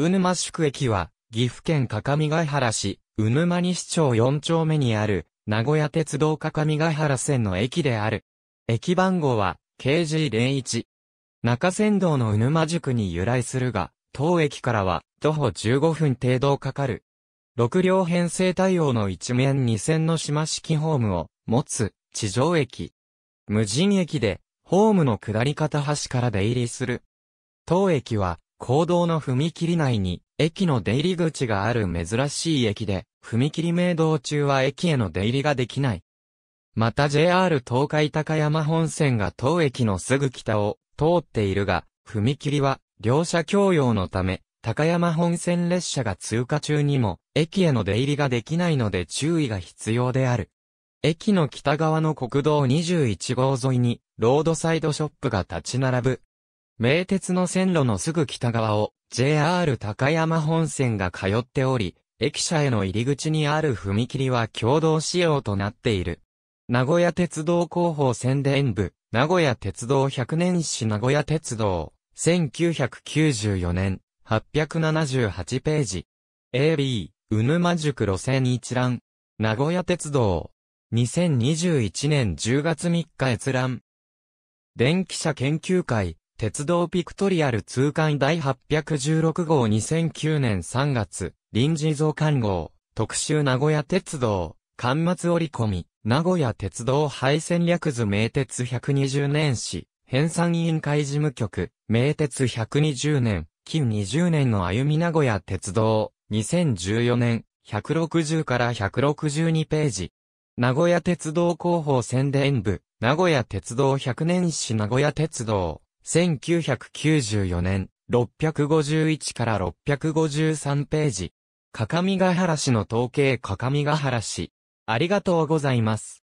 うぬま宿駅は、岐阜県各務原市、うぬま西町4丁目にある、名古屋鉄道各務原線の駅である。駅番号は、KG01。中山道のうぬま宿に由来するが、当駅からは、徒歩15分程度かかる。6両編成対応の一面二線の島式ホームを持つ地上駅。無人駅で、ホームの下り方端から出入りする。当駅は、行動の踏切内に、駅の出入り口がある珍しい駅で、踏切名道中は駅への出入りができない。また JR 東海高山本線が当駅のすぐ北を通っているが、踏切は両車共用のため、高山本線列車が通過中にも、駅への出入りができないので注意が必要である。駅の北側の国道21号沿いに、ロードサイドショップが立ち並ぶ。名鉄の線路のすぐ北側を JR 高山本線が通っており、駅舎への入り口にある踏切は共同仕様となっている。名古屋鉄道広報宣伝部、名古屋鉄道100年史名古屋鉄道、1994年、878ページ。AB、うぬま塾路線一覧。名古屋鉄道。2021年10月3日閲覧。電気車研究会。鉄道ピクトリアル通関第816号2009年3月、臨時増刊号、特集名古屋鉄道、端末折り込み、名古屋鉄道廃線略図名鉄120年史、編纂委員会事務局、名鉄120年、近20年の歩み名古屋鉄道、2014年、160から162ページ。名古屋鉄道広報宣伝部、名古屋鉄道100年史名古屋鉄道、1994年、651から653ページ。各務原市の統計各務原市。ありがとうございます。